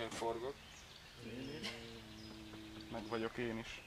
Én forgok. Meg vagyok én is.